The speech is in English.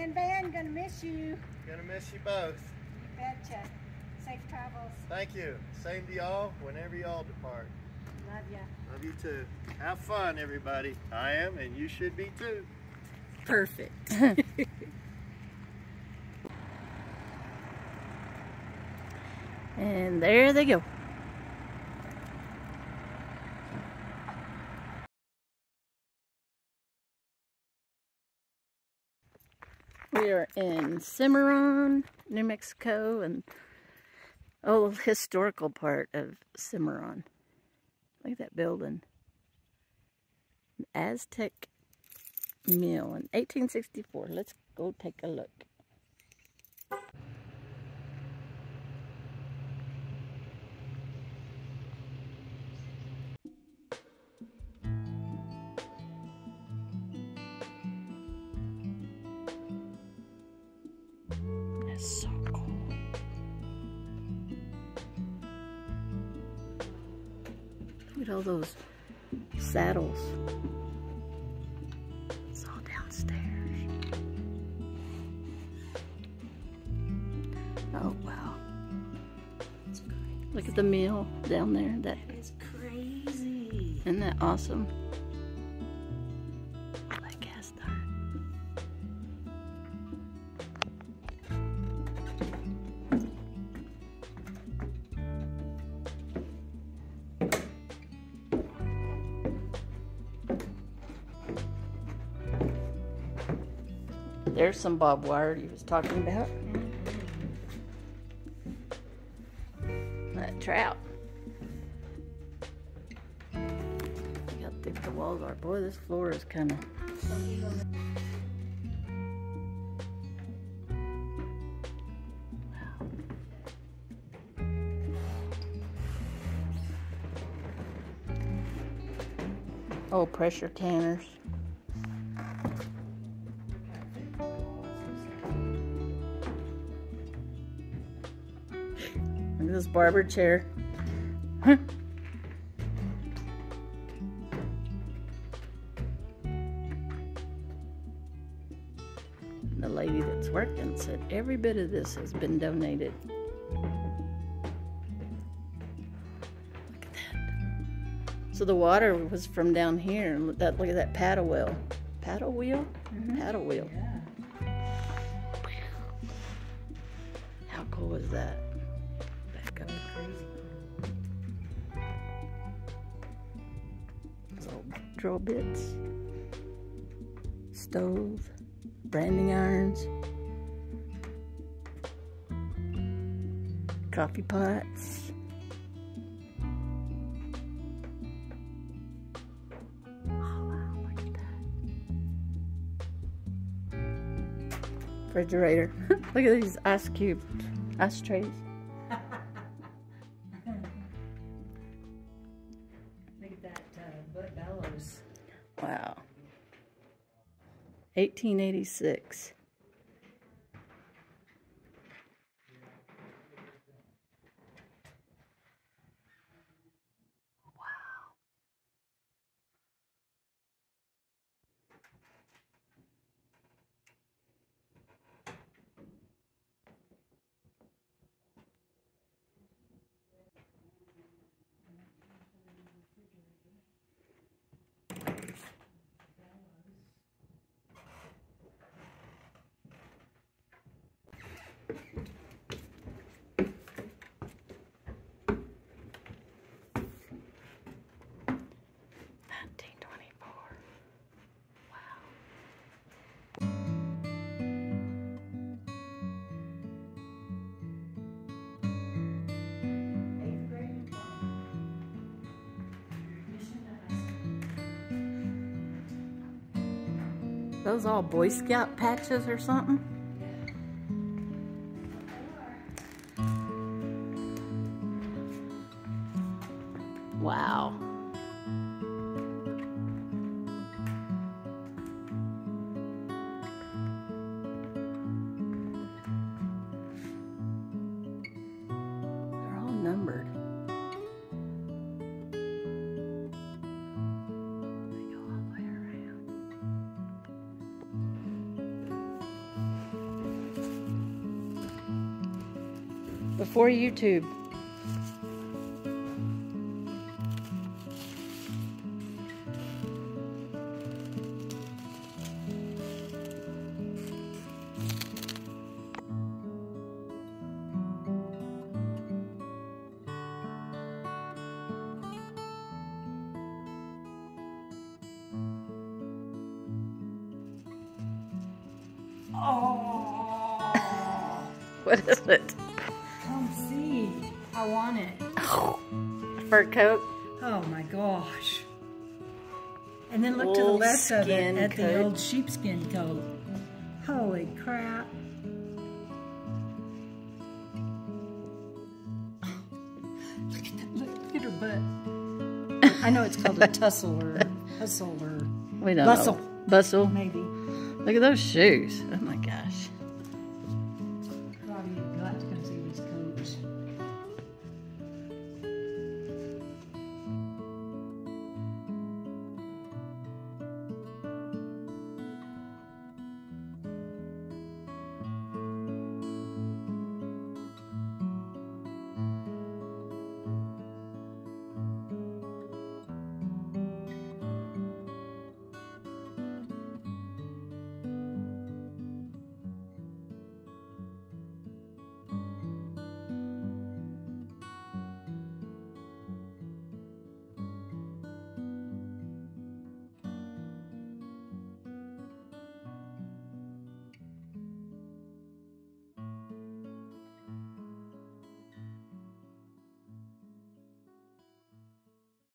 Van Van, gonna miss you. Gonna miss you both. You betcha. Safe travels. Thank you. Same to y'all whenever y'all depart. Love ya. Love you too. Have fun, everybody. I am, and you should be too. Perfect. and there they go. We are in Cimarron, New Mexico, and oh, historical part of Cimarron. Look at that building. Aztec mill in 1864. Let's go take a look. Look at all those saddles. It's all downstairs. Oh wow. Look at the mill down there. That It's crazy. isn't that awesome? There's some barbed wire he was talking about. Mm-hmm. That trout. Look how thick the walls are. Boy, this floor is kind of. Oh, pressure canners. Barber chair. Huh. The lady that's working said every bit of this has been donated. Look at that. So the water was from down here. and Look that look at that paddle wheel. Paddle wheel? Mm-hmm. Paddle wheel. Yeah. How cool is that? Back up. Little drill bits. Stove. Branding irons. Coffee pots. Oh. Refrigerator. look at these ice cube ice trays. 1886. Those all Boy Scout patches or something? Wow. They're all numbered. Before YouTube. Oh, What is it? I want it. Fur coat? Oh my gosh. And then look to the left of it at coat. the old sheepskin coat. Holy crap. Look at that. Look, look at her butt. I know it's called a tussle or hustle or We don't Bustle. know. Bustle. maybe. Look at those shoes. Oh my gosh.